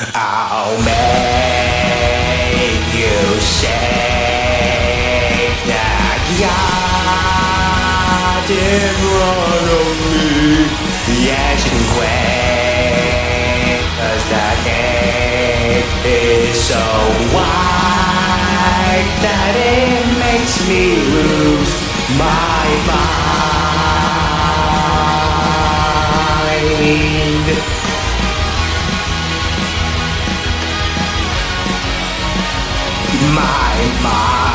I'll make you shake that goddamn run on me. Yes, you quake, cause that cake is so white that it makes me lose my mind. My mind.